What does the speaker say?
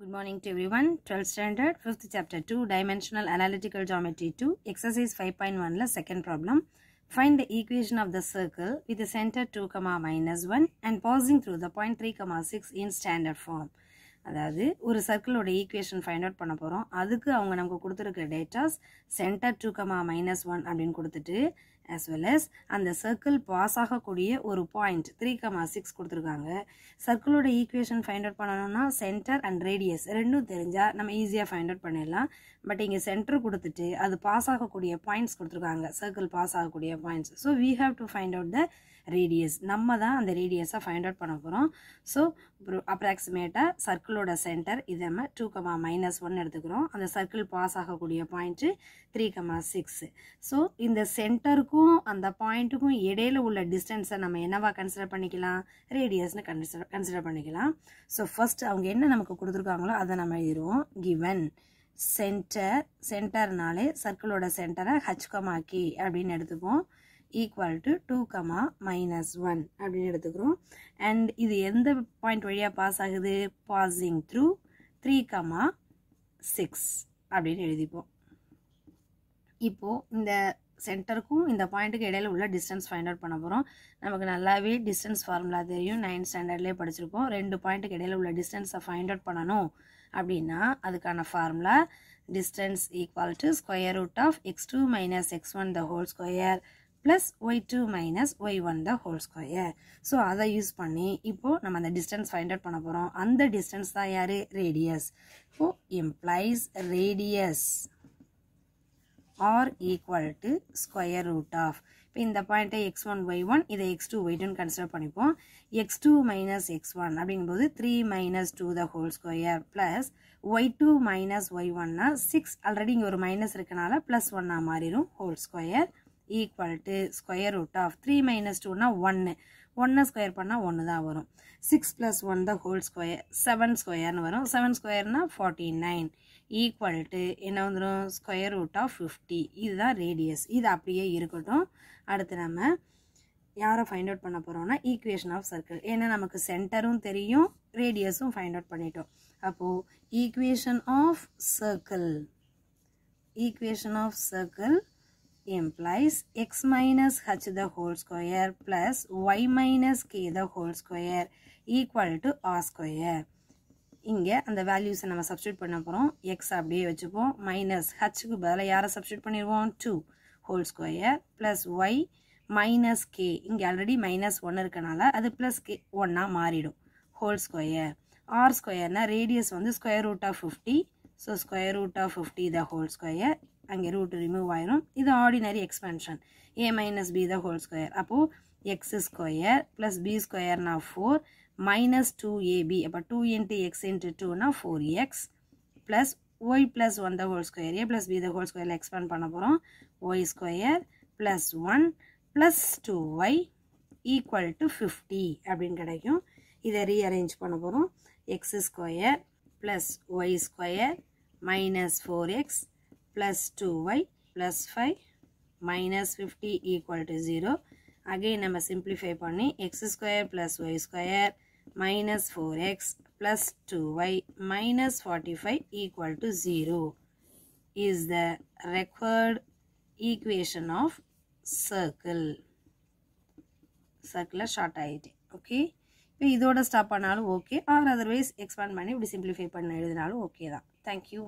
Good morning to everyone. 12th standard, 5th chapter 2, Dimensional Analytical Geometry 2, exercise 5.1 la second problem. Find the equation of the circle with the center 2, comma minus 1 and passing through the point 3, comma 6 in standard form. அதாவது ஒரு சர்க்கிளோட equation find out பண்ண போகிறோம் அதுக்கு அவங்க நமக்கு கொடுத்துருக்க datas centre two comma minus one அப்படின்னு கொடுத்துட்டு as வெல் as அந்த சர்க்கிள் பாஸ் ஆகக்கூடிய ஒரு பாயிண்ட் த்ரீ கமா சிக்ஸ் கொடுத்துருக்காங்க. சர்க்கிளோட ஈக்குவேஷன் ஃபைண்ட் அவுட் பண்ணணும்னா சென்டர் அண்ட் ரேடியஸ் ரெண்டும் தெரிஞ்சால் நம்ம ஈஸியாக ஃபைண்ட் அவுட் பண்ணிடலாம். பட் இங்கே சென்டர் கொடுத்துட்டு அது பாஸ் ஆகக்கூடிய பாயிண்ட்ஸ் கொடுத்துருக்காங்க. சர்க்கிள் பாஸ் ஆகக்கூடிய points so we have to find out the radius நம்ம தான் அந்த ரேடியஸை ஃபைண்ட் அவுட் பண்ண போகிறோம் ஸோ அப்ராக்சிமேட்டாக சர்க்கிளோட சென்டர் இதை நம்ம டூ கமா மைனஸ் ஒன் எடுத்துக்கிறோம். அந்த சர்க்கிள் பாஸ் ஆகக்கூடிய point three comma six so இந்த சென்டருக்கும் அந்த பாயிண்ட்டுக்கும் இடையில உள்ள டிஸ்டன்ஸை நம்ம என்னவா கன்சிடர் பண்ணிக்கலாம்? ரேடியஸ்னு கன்சிடர் கன்சிடர் பண்ணிக்கலாம். ஸோ ஃபஸ்ட்டு அவங்க என்ன நமக்கு கொடுத்துருக்காங்களோ அதை நம்ம எழுதிடுவோம் கிவன் சென்டர் சென்டர்னாலே சர்க்கிளோட சென்டரை ஹச் கமா கி அப்படின்னு எடுத்துப்போம் equal to two comma minus one அப்படின்னு எடுத்துக்கிறோம். அண்ட் இது எந்த பாயிண்ட் வழியாக பாஸ் ஆகுது? Passing through three comma six அப்படின்னு எழுதிப்போம். இப்போது இந்த சென்டருக்கும் இந்த பாயிண்ட்டுக்கு இடையில உள்ள டிஸ்டன்ஸ் ஃபைண்ட் அவுட் பண்ண போகிறோம் நமக்கு நல்லாவே டிஸ்டன்ஸ் ஃபார்முலா தெரியும். நைன்த் ஸ்டாண்டர்ட்லேயே படிச்சிருப்போம் ரெண்டு பாயிண்ட்டுக்கு இடையில உள்ள டிஸ்டன்ஸை ஃபைண்ட் அவுட் பண்ணணும் அப்படின்னா அதுக்கான formula distance equal to square root of x two minus x one the whole square plus y two minus y one the whole square so அதை யூஸ் பண்ணி இப்போது நம்ம அந்த டிஸ்டன்ஸ் ஃபைண்ட் அவுட் பண்ண போகிறோம் அந்த டிஸ்டன்ஸ் தான் யார்? ரேடியஸ் இப்போது implies radius r equal to square root of இப்போ இந்த பாயிண்ட்டை எக்ஸ் ஒன் ஒய் ஒன் இதை எக்ஸ் டூ ஒய் டூன்னு கன்சிடர் பண்ணிப்போம். X two minus x one அப்படிங்கும்போது three minus two the whole square plus y two minus y ஒன்னா six already இங்கே ஒரு மைனஸ் இருக்கனால ப்ளஸ் ஒன்னாக மாறிடும் whole square equal to square root of three minus டூனா ஒன்று ஒன்னை. ஸ்கொயர் பண்ணால் ஒன்று தான் வரும். Six plus one the whole square seven ஸ்கொயர்னு வரும். செவன் ஸ்கொயர்னால் ஃபார்ட்டி நைன் ஈக்குவல் டு என்ன வந்துடும் ஸ்கொயர் ரூட் ஆஃப் ஃபிஃப்டி இதுதான் ரேடியஸ் இது அப்படியே இருக்கட்டும். அடுத்து நம்ம யாரை ஃபைண்ட் அவுட் பண்ண போகிறோம்னா ஈக்குவேஷன் ஆஃப் சர்க்கிள் ஏன்னா நமக்கு சென்டரும் தெரியும் ரேடியஸும் ஃபைண்ட் அவுட் பண்ணிட்டோம். அப்போது equation of circle equation of circle implies x minus h the whole square plus y minus k the whole square equal to r square. இங்கே அந்த வேல்யூஸை நம்ம சப்ஸ்டியூட் பண்ண போகிறோம் எக்ஸ் அப்படியே வச்சுப்போம். மைனஸ் ஹச்சுக்கு பதிலாக யாரை சப்ஸ்டியூட் பண்ணிடுவோம்? Two whole square plus y minus k இங்கே ஆல்ரெடி மைனஸ் ஒன்று இருக்கனால அது ப்ளஸ் கே ஒன்னாக மாறிடும். ஹோல் ஸ்கொயர் ஆர் ஸ்கொயர்னா ரேடியஸ் வந்து square root of fifty so square root of fifty the whole square அங்கே ரூட் ரிமூவ் ஆயிரும். இது ordinary expansion a minus b the whole square அப்போது x square plus B ஸ்கொயர்னா four minus two a b அப்போ two into X into டூனா four x plus y plus one the whole square a plus b the whole ஸ்கொயரில் expand பண்ண போகிறோம் y square plus one plus two y equal to fifty அப்படின்னு கிடைக்கும். இதை rearrange பண்ண போகிறோம் x square plus y square minus four x plus 2y plus 5 minus 50 equal to 0 again நம்ம simplify பண்ணி x square plus y square minus 4x plus 2y minus 45 equal to 0 is the required equation of circle circle short ஆயிட்டு okay இப்போ இதோட stop பண்ணாலும் okay or otherwise expand பண்ணி இப்படி simplify பண்ண எழுதினாலும் ஓகே தான் தேங்க்யூ